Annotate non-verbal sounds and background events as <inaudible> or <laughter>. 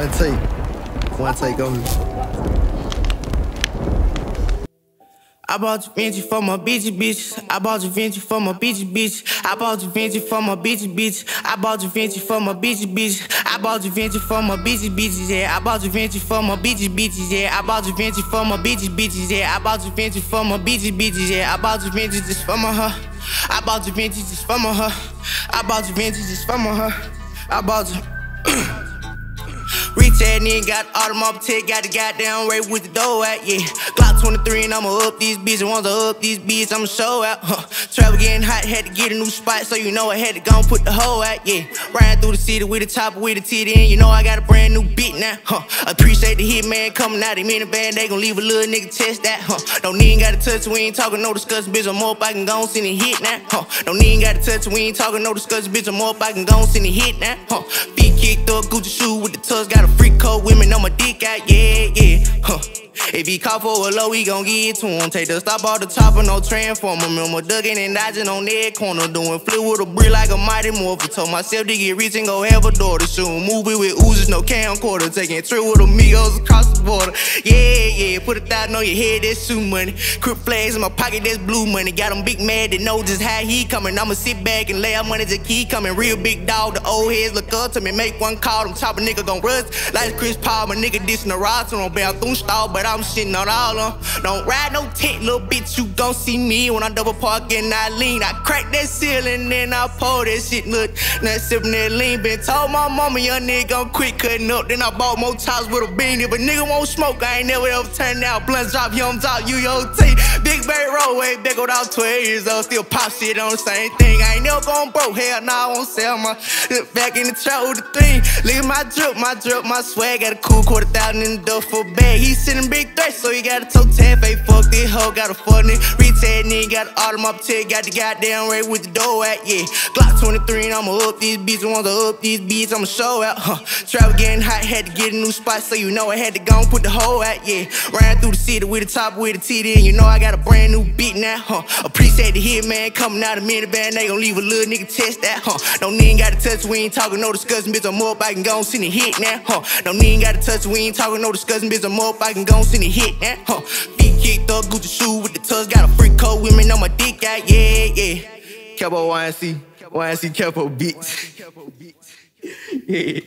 One take. One take on. I bought the Vinci for my bitchy bitch. I bought the Vinci for my bitchy bitch. I bought the Vinci for my bitchy bitch. I bought the Vinci for my bitchy bitch. I bought the Vinci for my bitchy bitches. Yeah, I bought the Vinci for my bitches. Yeah, I bought the Vinci for my bitches. Yeah, I bought the Vinci for my bitches. Yeah, I bought the Vinci just for my her. I bought the Vinci just for my her. I bought the Vinci just for my her. I bought the. Rich nigga got automatic tech, got the goddamn rate with the dough at, yeah. Glock 23 and I'ma up these bitches. Once I up these bitches, I'ma show out, huh. Travel getting hot, had to get a new spot, so you know I had to go and put the hoe at, yeah. Riding through the city with the top with the titty in, you know I got a brand new beat now, huh. Appreciate the hit man coming out, in the minivan, they gon' leave a little nigga test that, huh. Don't even gotta touch, we ain't talking no discussion, bitch. I'm up, I can go and send a hit now, huh. Don't even gotta touch, we ain't talking no discussion, bitch. I'm up, I can go and send a hit now, huh. Feet kicked up, Gucci shoe with the tugs, got a freak code women on my dick out, yeah. If he call for a low, we gon' give it to him. Take the stop off the top of no transformer. Remember ducking and dodging on that corner. Doing flip with a brick like a mighty morpher. Told myself to get rich and go have a daughter soon. Moving with oozes, no camcorder. Taking trip with amigos across the border. Yeah, yeah, put a thousand on your head, that's shoe money. Crip flags in my pocket, that's blue money. Got him big mad, they know just how he coming. I'ma sit back and lay out money, to keep coming. Real big dog, the old heads look up to me. Make one call, them top of nigga gon' rust. Like Chris Paul, my nigga dissing the roster on Bethune stall, but I'm shitting on all of them. Don't ride no tent, little bitch, you gon' see me when I double park and I lean. I crack that ceiling and I pull that shit. Look, now sipping that lean. Been told my mama, young nigga I'm quit cutting up. Then I bought more tops with a bean. If a nigga won't smoke, I ain't never ever turn out. Blunt drop, on top, you your T. Big Bay roll way back without 12 years old. Still pop shit on the same thing. I ain't never gon' broke. Hell, nah, I won't sell my back in the trap with the thing. Look at my drip, my drip, my swag. Got a cool quarter thousand in the duffel bag. He sitting big so you got a toe tap. Ain't fuck this hoe, got a fuck nigga. Retail nigga, got an automatic, got the goddamn rate with the dough at, yeah. Glock 23 and I'ma up these beats. I up these beats, I'ma show out, huh. Travel getting hot, had to get a new spot, so you know I had to go and put the hoe at, yeah. Ran through the city with the top with the TD, and you know I got a brand new beat now, huh. Appreciate the hit man coming out of minivan, they gon' leave a little nigga test that, huh. Don't even gotta touch, we ain't talking no discussion, bitch. I'm up, I can go and send a hit now, huh. Don't even gotta touch, we ain't talking no discussion, bitch. I'm up, I can go and send a hit now, huh. Feet kicked up, Gucci shoe with the tugs, got a freak code, women on my dick out, yeah, yeah. Capo YNC, YNC Capo beats. <laughs> yeah.